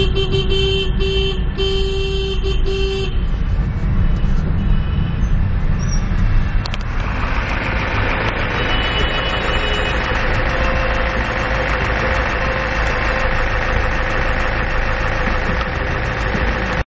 ee ee ee ee